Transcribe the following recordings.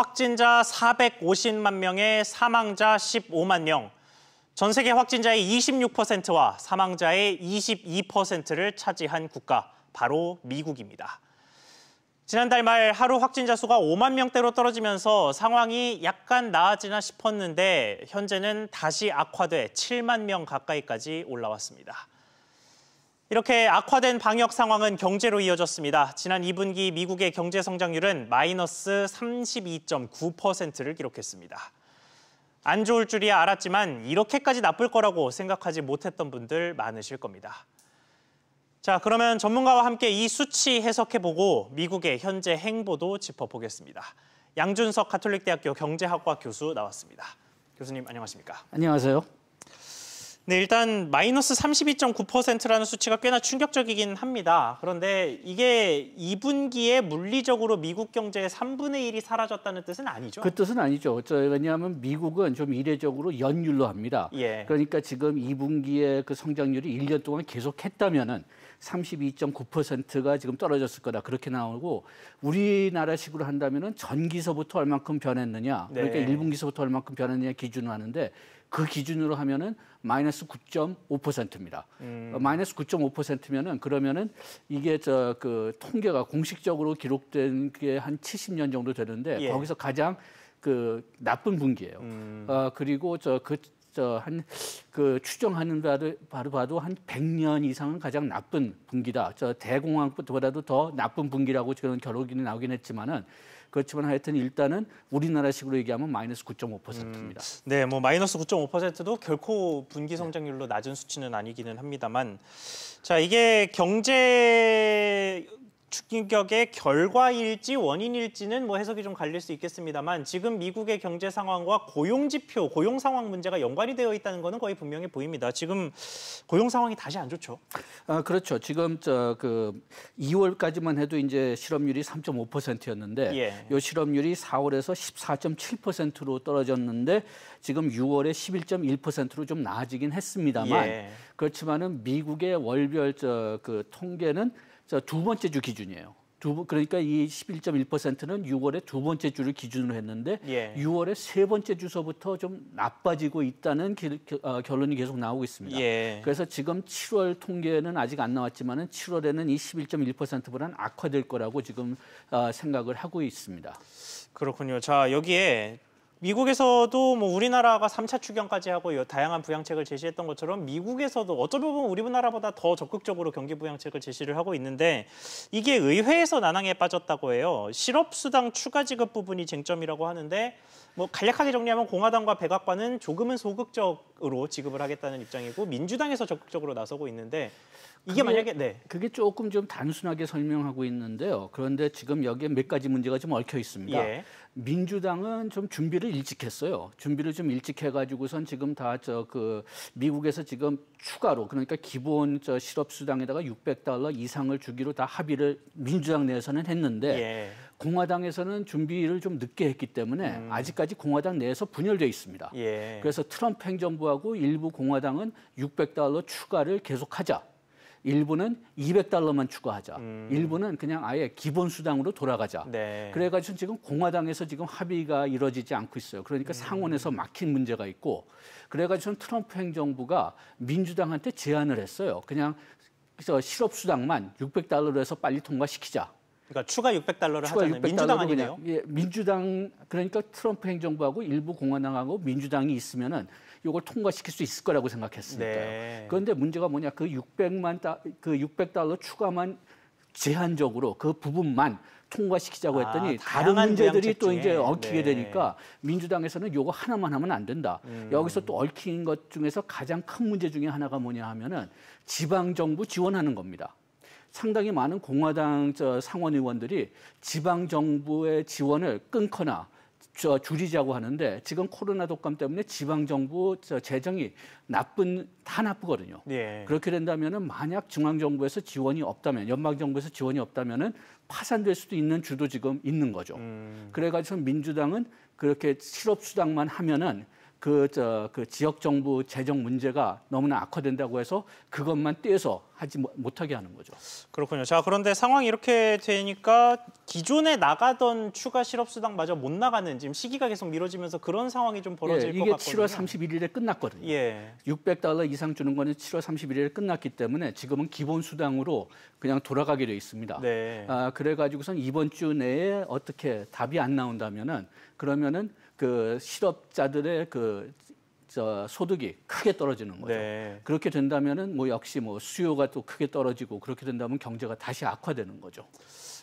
확진자 450만 명에 사망자 15만 명. 전 세계 확진자의 26%와 사망자의 22%를 차지한 국가, 바로 미국입니다. 지난달 말 하루 확진자 수가 5만 명대로 떨어지면서 상황이 약간 나아지나 싶었는데 현재는 다시 악화돼 7만 명 가까이까지 올라왔습니다. 이렇게 악화된 방역 상황은 경제로 이어졌습니다. 지난 2분기 미국의 경제 성장률은 마이너스 32.9%를 기록했습니다. 안 좋을 줄이야 알았지만 이렇게까지 나쁠 거라고 생각하지 못했던 분들 많으실 겁니다. 자, 그러면 전문가와 함께 이 수치 해석해보고 미국의 현재 행보도 짚어보겠습니다. 양준석 가톨릭대학교 경제학과 교수 나왔습니다. 교수님 안녕하십니까? 안녕하세요. 네, 일단 마이너스 32.9%라는 수치가 꽤나 충격적이긴 합니다. 그런데 이게 2분기에 물리적으로 미국 경제의 3분의 1이 사라졌다는 뜻은 아니죠? 그 뜻은 아니죠. 저, 왜냐하면 미국은 좀 이례적으로 연율로 합니다. 예. 그러니까 지금 2분기에 그 성장률이 1년 동안 계속했다면은 32.9%가 지금 떨어졌을 거다 그렇게 나오고 우리나라식으로 한다면은 전기서부터 얼만큼 변했느냐 그러니까 네. 1분기서부터 얼만큼 변했느냐 기준으로 하는데 그 기준으로 하면은 마이너스 9.5%입니다. 음. 어, 마이너스 9.5%면은 그러면은 이게 저 그 통계가 공식적으로 기록된 게 한 70년 정도 되는데 예. 거기서 가장 그 나쁜 분기예요. 음. 어 그리고 저그 저한그 추정하는 바로 바로 봐도 한 100년 이상은 가장 나쁜 분기다. 저 대공황보다도 더 나쁜 분기라고 그런 결론이 나오긴 했지만은 그렇지만 하여튼 일단은 우리나라식으로 얘기하면 마이너스 9.5%입니다. 네, 뭐 마이너스 9.5%도 결코 분기 성장률로 낮은 수치는 아니기는 합니다만, 자 이게 경제 충격의 결과일지 원인일지는 뭐 해석이 좀 갈릴 수 있겠습니다만 지금 미국의 경제 상황과 고용 지표, 고용 상황 문제가 연관이 되어 있다는 것은 거의 분명해 보입니다. 지금 고용 상황이 다시 안 좋죠. 아, 그렇죠. 지금 저 그 2월까지만 해도 이제 실업률이 3.5%였는데 예. 요 실업률이 4월에서 14.7%로 떨어졌는데 지금 6월에 11.1%로 좀 나아지긴 했습니다만 예. 그렇지만은 미국의 월별 저 그 통계는 저 두 번째 주 기준이에요. 두 번- 그러니까 이 11.1%는 6월에 두 번째 주를 기준으로 했는데 예. 6월에 세 번째 주서부터 좀 나빠지고 있다는 기- 겨- 어, 결론이 계속 나오고 있습니다. 예. 그래서 지금 7월 통계는 아직 안 나왔지만은 7월에는 이 11.1%보다는 악화될 거라고 지금 어, 생각을 하고 있습니다. 그렇군요. 자 여기에 미국에서도 뭐 우리나라가 3차 추경까지 하고 요 다양한 부양책을 제시했던 것처럼 미국에서도 어쩌면 보면 우리나라보다 더 적극적으로 경기 부양책을 제시를 하고 있는데 이게 의회에서 난항에 빠졌다고 해요. 실업수당 추가 지급 부분이 쟁점이라고 하는데 뭐 간략하게 정리하면 공화당과 백악관은 조금은 소극적으로 지급을 하겠다는 입장이고 민주당에서 적극적으로 나서고 있는데 이게 만약에 네. 그게 조금 좀 단순하게 설명하고 있는데요. 그런데 지금 여기에 몇 가지 문제가 좀 얽혀 있습니다. 예. 민주당은 좀 준비를 일찍 했어요. 준비를 좀 일찍 해가지고선 지금 다 저 그 미국에서 지금 추가로 그러니까 기본 저 실업 수당에다가 600달러 이상을 주기로 다 합의를 민주당 내에서는 했는데 예. 공화당에서는 준비를 좀 늦게 했기 때문에 아직까지 공화당 내에서 분열돼 있습니다. 예. 그래서 트럼프 행정부하고 일부 공화당은 600달러 추가를 계속하자. 일부는 200달러만 추가하자. 일부는 그냥 아예 기본 수당으로 돌아가자. 네. 그래가지고 지금 공화당에서 지금 합의가 이루어지지 않고 있어요. 그러니까 상원에서 막힌 문제가 있고, 그래가지고 트럼프 행정부가 민주당한테 제안을 했어요. 그냥 저 실업 수당만 600달러로 해서 빨리 통과시키자. 그러니까 추가 600달러를 추가 하자는 600달러로 민주당 아니네요. 예, 민주당 그러니까 트럼프 행정부하고 일부 공화당하고 민주당이 있으면은 이걸 통과시킬 수 있을 거라고 생각했으니까요. 네. 그런데 문제가 뭐냐 그 600만 다, 그 600달러 추가만 제한적으로 그 부분만 통과시키자고 아, 했더니 다른 다양한 문제들이 또. 이제 얽히게 네. 되니까 민주당에서는 요거 하나만 하면 안 된다. 음. 여기서 또 얽힌 것 중에서 가장 큰 문제 중에 하나가 뭐냐 하면은 지방 정부 지원하는 겁니다. 상당히 많은 공화당 저 상원 의원들이 지방 정부의 지원을 끊거나 저 줄이자고 하는데 지금 코로나 독감 때문에 지방 정부 저 재정이 나쁜 다 나쁘거든요. 예. 그렇게 된다면은 만약 중앙 정부에서 지원이 없다면 연방 정부에서 지원이 없다면은 파산될 수도 있는 주도 지금 있는 거죠. 음. 그래가지고 민주당은 그렇게 실업 수당만 하면은 그 저 그 지역 정부 재정 문제가 너무나 악화된다고 해서 그것만 떼서 하지 못하게 하는 거죠. 그렇군요. 자 그런데 상황이 이렇게 되니까 기존에 나가던 추가 실업수당마저 못 나가는 지금 시기가 계속 미뤄지면서 그런 상황이 좀 벌어질 예, 것 같거든요. 이게 7월 31일에 끝났거든요. 예. 600달러 이상 주는 거는 7월 31일에 끝났기 때문에 지금은 기본 수당으로 그냥 돌아가게 돼 있습니다. 네. 아, 그래 가지고선 이번 주 내에 어떻게 답이 안 나온다면은 그러면은 그 실업자들의 그 저 소득이 크게 떨어지는 거죠. 네. 그렇게 된다면은 뭐 역시 뭐 수요가 또 크게 떨어지고 그렇게 된다면 경제가 다시 악화되는 거죠.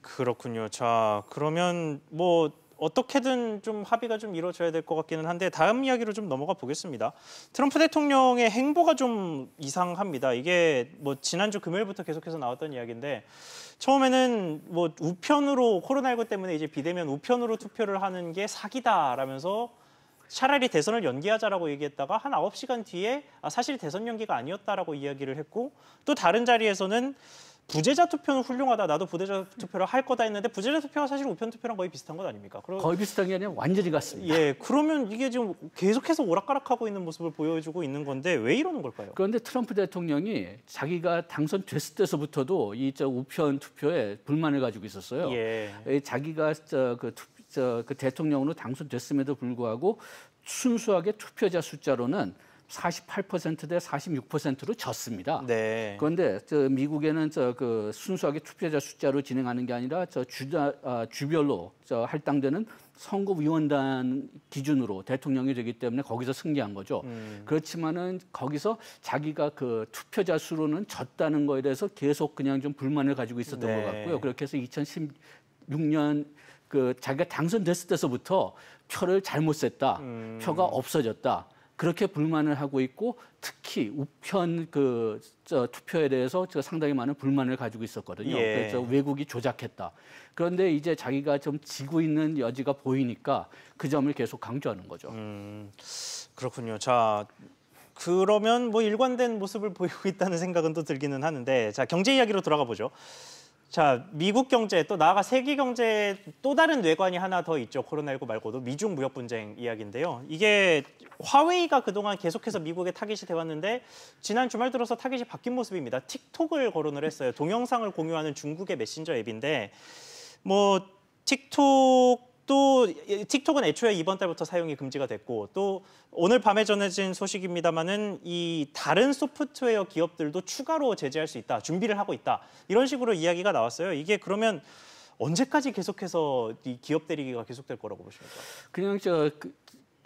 그렇군요. 자 그러면 뭐 어떻게든 좀 합의가 좀 이루어져야 될 것 같기는 한데 다음 이야기로 좀 넘어가 보겠습니다. 트럼프 대통령의 행보가 좀 이상합니다. 이게 뭐 지난주 금요일부터 계속해서 나왔던 이야기인데 처음에는 뭐 우편으로 코로나19 때문에 이제 비대면 우편으로 투표를 하는 게 사기다라면서 차라리 대선을 연기하자라고 얘기했다가 한 아홉 시간 뒤에 아, 사실 대선 연기가 아니었다라고 이야기를 했고 또 다른 자리에서는 부재자 투표는 훌륭하다. 나도 부재자 투표를 할 거다 했는데 부재자 투표가 사실 우편 투표랑 거의 비슷한 것 아닙니까? 그러, 거의 비슷한 게 아니라 완전히 같습니다. 예, 그러면 이게 지금 계속해서 오락가락하고 있는 모습을 보여주고 있는 건데 왜 이러는 걸까요? 그런데 트럼프 대통령이 자기가 당선됐을 때서부터도 이 저 우편 투표에 불만을 가지고 있었어요. 예. 에, 자기가 저그 저그 대통령으로 당선됐음에도 불구하고 순수하게 투표자 숫자로는 48%대 46%로 졌습니다. 네. 그런데 저 미국에는 저 그 순수하게 투표자 숫자로 진행하는 게 아니라 저 주자 아, 주별로 저 할당되는 선거위원단 기준으로 대통령이 되기 때문에 거기서 승리한 거죠. 음. 그렇지만은 거기서 자기가 그 투표자 수로는 졌다는 거에 대해서 계속 그냥 좀 불만을 가지고 있었던 네. 것 같고요. 그렇게 해서 2016년 그 자기가 당선됐을 때서부터 표를 잘못 셌다, 음. 표가 없어졌다. 그렇게 불만을 하고 있고 특히 우편 그저 투표에 대해서 저 상당히 많은 불만을 가지고 있었거든요. 예. 그래서 외국이 조작했다. 그런데 이제 자기가 좀 지고 있는 여지가 보이니까 그 점을 계속 강조하는 거죠. 음, 그렇군요. 자, 그러면 뭐 일관된 모습을 보이고 있다는 생각은 또 들기는 하는데, 자 경제 이야기로 돌아가 보죠. 자, 미국 경제 또 나아가 세계 경제 또 다른 뇌관이 하나 더 있죠. 코로나19 말고도 미중 무역 분쟁 이야기인데요. 이게 화웨이가 그동안 계속해서 미국에 타깃이 돼 왔는데 지난 주말 들어서 타깃이 바뀐 모습입니다. 틱톡을 거론을 했어요. 동영상을 공유하는 중국의 메신저 앱인데 뭐 틱톡 또 틱톡은 애초에 이번 달부터 사용이 금지가 됐고 또 오늘 밤에 전해진 소식입니다만은 이 다른 소프트웨어 기업들도 추가로 제재할 수 있다 준비를 하고 있다 이런 식으로 이야기가 나왔어요. 이게 그러면 언제까지 계속해서 이 기업 대리기가 계속될 거라고 보십니까? 그냥 저 그,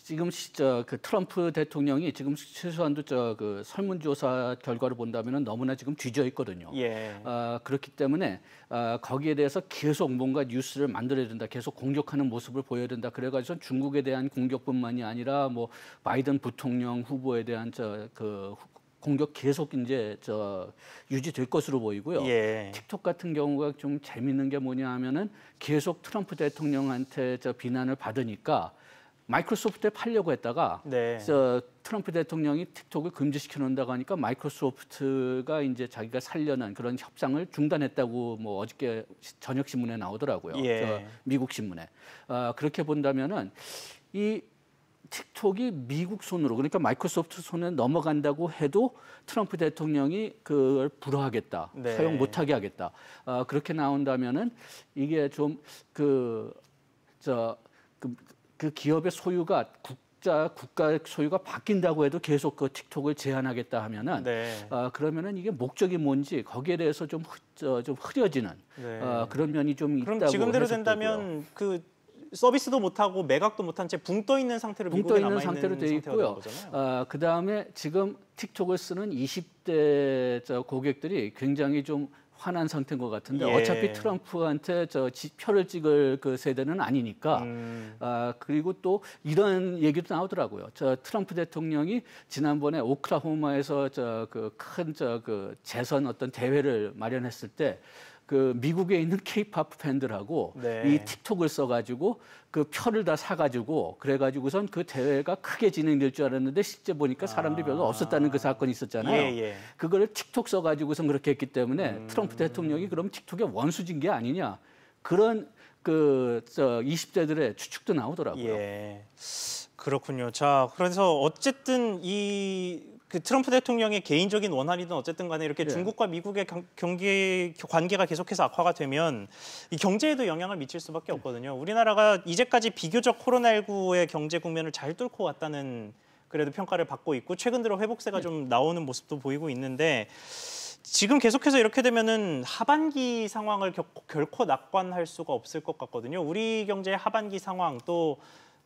지금 저그 트럼프 대통령이 지금 최소한도 저그 설문조사 결과를 본다면은 너무나 지금 뒤져 있거든요. 예. 아, 그렇기 때문에 아, 거기에 대해서 계속 뭔가 뉴스를 만들어야 된다, 계속 공격하는 모습을 보여야 된다. 그래가지고 중국에 대한 공격뿐만이 아니라 뭐 바이든 부통령 후보에 대한 저그 공격 계속 이제 저 유지될 것으로 보이고요. 예. 틱톡 같은 경우가 좀 재밌는 게 뭐냐 하면은 계속 트럼프 대통령한테 저 비난을 받으니까 마이크로소프트에 팔려고 했다가 네. 저 트럼프 대통령이 틱톡을 금지시켜 놓는다고 하니까 마이크로소프트가 이제 자기가 살려는 그런 협상을 중단했다고 뭐 어저께 저녁 신문에 나오더라고요. 예. 저 미국 신문에. 아, 그렇게 본다면은 이 틱톡이 미국 손으로 그러니까 마이크로소프트 손에 넘어간다고 해도 트럼프 대통령이 그걸 불허하겠다, 네. 사용 못하게 하겠다. 아, 그렇게 나온다면은 이게 좀그저 그, 그 기업의 소유가 국자 국가 소유가 바뀐다고 해도 계속 그 틱톡을 제한하겠다 하면은 네. 아, 그러면은 이게 목적이 뭔지 거기에 대해서 좀, 흐, 저, 좀 흐려지는 네. 아, 그런 면이 좀 그럼 있다고 지금대로 해석되고요. 된다면 그 서비스도 못하고 매각도 못한 채 붕 떠 있는 상태로 붕 떠 있는 상태로 돼 있고요. 아, 그 다음에 지금 틱톡을 쓰는 20대 저 고객들이 굉장히 좀 화난 상태인 것 같은데 예. 어차피 트럼프한테 저 지- 표를 찍을 그 세대는 아니니까 음, 아, 그리고 또 이런 얘기도 나오더라고요. 저 트럼프 대통령이 지난번에 오클라호마에서 저 그 큰저그 재선 어떤 대회를 마련했을 때 그 미국에 있는 케이팝 팬들하고 네. 이 틱톡을 써가지고 그 표를 다 사가지고 그래가지고선 그 대회가 크게 진행될 줄 알았는데 실제 보니까 사람들이 별로 없었다는 그 사건이 있었잖아요. 예, 예. 그거를 틱톡 써가지고선 그렇게 했기 때문에 트럼프 대통령이 그럼 틱톡의 원수진 게 아니냐 그런 그 저 20대들의 추측도 나오더라고요. 예. 그렇군요. 자, 그래서 어쨌든 이 그 트럼프 대통령의 개인적인 원한이든 어쨌든 간에 이렇게 예. 중국과 미국의 경, 경기 관계가 계속해서 악화가 되면 이 경제에도 영향을 미칠 수밖에 없거든요. 우리나라가 이제까지 비교적 코로나19의 경제 국면을 잘 뚫고 왔다는 그래도 평가를 받고 있고 최근 들어 회복세가 좀 나오는 모습도 보이고 있는데 지금 계속해서 이렇게 되면은 하반기 상황을 겨- 결코 낙관할 수가 없을 것 같거든요. 우리 경제의 하반기 상황 또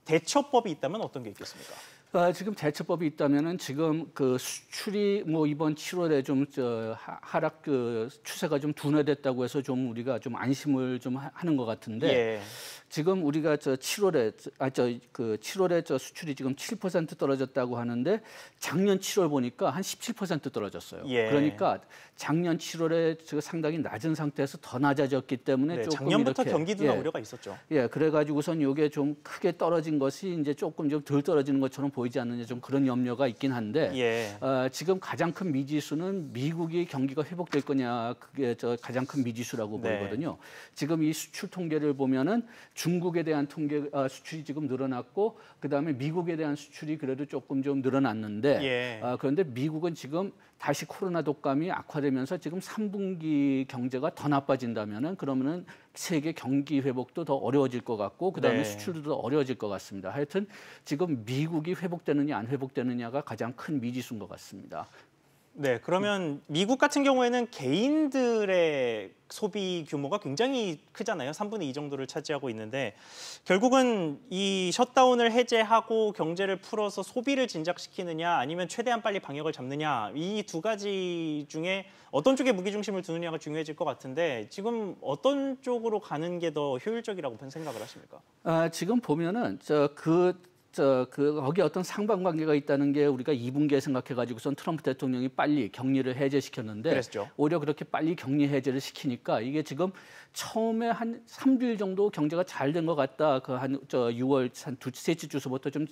대처법이 있다면 어떤 게 있겠습니까? 아, 지금 대처법이 있다면은 지금 그 수출이 뭐 이번 7월에 좀 저 하락 그 추세가 좀 둔화됐다고 해서 좀 우리가 좀 안심을 좀 하- 하는 것 같은데 예. 지금 우리가 저 7월에 아 저 그 7월에 저 수출이 지금 7% 떨어졌다고 하는데 작년 7월 보니까 한 17% 떨어졌어요. 예. 그러니까 작년 7월에 지금 상당히 낮은 상태에서 더 낮아졌기 때문에 네, 조금 작년부터 이렇게, 경기 둔화 예, 우려가 있었죠. 예, 그래가지고선 이게 좀 크게 떨어진 것이 이제 조금 좀 덜 떨어지는 것처럼 보이지 않느냐 좀 그런 염려가 있긴 한데 예. 어, 지금 가장 큰 미지수는 미국이 경기가 회복될 거냐 그게 저 가장 큰 미지수라고 네. 보이거든요. 지금 이 수출 통계를 보면은 중국에 대한 통계 아, 수출이 지금 늘어났고 그다음에 미국에 대한 수출이 그래도 조금 좀 늘어났는데 예. 아, 그런데 미국은 지금 다시 코로나 독감이 악화되면서 지금 3분기 경제가 더 나빠진다면은 그러면은 세계 경기 회복도 더 어려워질 것 같고 그다음에 네. 수출도 더 어려워질 것 같습니다. 하여튼 지금 미국이 회복되느냐 안 회복되느냐가 가장 큰 미지수인 것 같습니다. 네, 그러면 미국 같은 경우에는 개인들의 소비 규모가 굉장히 크잖아요. 3분의 2 정도를 차지하고 있는데 결국은 이 셧다운을 해제하고 경제를 풀어서 소비를 진작시키느냐 아니면 최대한 빨리 방역을 잡느냐 이 두 가지 중에 어떤 쪽에 무기 중심을 두느냐가 중요해질 것 같은데 지금 어떤 쪽으로 가는 게 더 효율적이라고 생각을 하십니까? 아, 지금 보면은 저그 저, 그, 거기 어떤 상반관계가 있다는 게 우리가 2분기에 생각해가지고선 트럼프 대통령이 빨리 격리를 해제시켰는데 그랬죠. 오히려 그렇게 빨리 격리 해제를 시키니까 이게 지금 처음에 한 3주일 정도 경제가 잘 된 것 같다. 그 한 저 6월 한 두, 셋째 주소부터 좀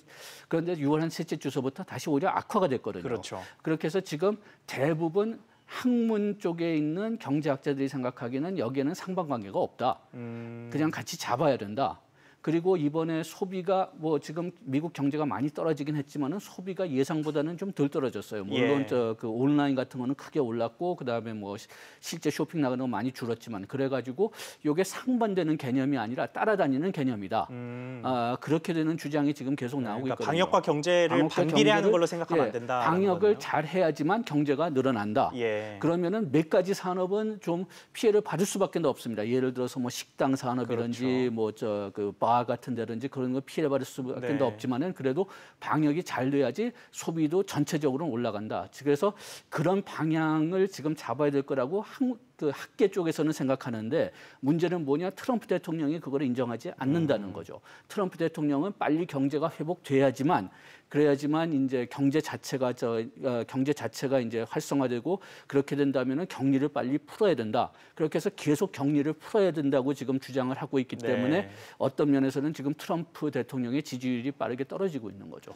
그런데 6월 한 셋째 주소부터 다시 오히려 악화가 됐거든요. 그렇죠. 그렇게 해서 지금 대부분 학문 쪽에 있는 경제학자들이 생각하기에는 여기에는 상반관계가 없다. 음, 그냥 같이 잡아야 된다. 그리고 이번에 소비가 뭐 지금 미국 경제가 많이 떨어지긴 했지만은 소비가 예상보다는 좀 덜 떨어졌어요. 물론 예. 저그 온라인 같은 거는 크게 올랐고 그다음에 뭐 시- 실제 쇼핑 나가는 거 많이 줄었지만 그래 가지고 이게 상반되는 개념이 아니라 따라다니는 개념이다. 음, 아 그렇게 되는 주장이 지금 계속 나오고 그러니까 있거든요. 방역과 경제를 방역과 반비례하는 걸로 생각하면 예, 안 된다. 방역을 잘 해야지만 경제가 늘어난다. 예. 그러면은 몇 가지 산업은 좀 피해를 받을 수밖에 없습니다. 예를 들어서 뭐 식당 산업이든지 그렇죠. 뭐저그 바 같은 데든지 그런 거 피해 받을 수밖에 네. 없지만은 그래도 방역이 잘 돼야지 소비도 전체적으로 올라간다. 그래서 그런 방향을 지금 잡아야 될 거라고 학, 그 학계 쪽에서는 생각하는데 문제는 뭐냐 트럼프 대통령이 그걸 인정하지 않는다는 음. 거죠. 트럼프 대통령은 빨리 경제가 회복돼야지만 그래야지만 이제 경제 자체가 저 어, 경제 자체가 이제 활성화되고 그렇게 된다면은 격리를 빨리 풀어야 된다. 그렇게 해서 계속 격리를 풀어야 된다고 지금 주장을 하고 있기 네. 때문에 어떤 면에서는 지금 트럼프 대통령의 지지율이 빠르게 떨어지고 있는 거죠.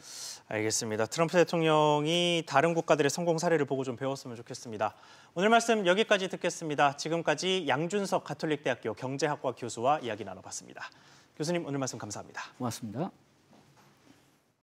알겠습니다. 트럼프 대통령이 다른 국가들의 성공 사례를 보고 좀 배웠으면 좋겠습니다. 오늘 말씀 여기까지 듣겠습니다. 지금까지 양준석 가톨릭대학교 경제학과 교수와 이야기 나눠봤습니다. 교수님 오늘 말씀 감사합니다. 고맙습니다.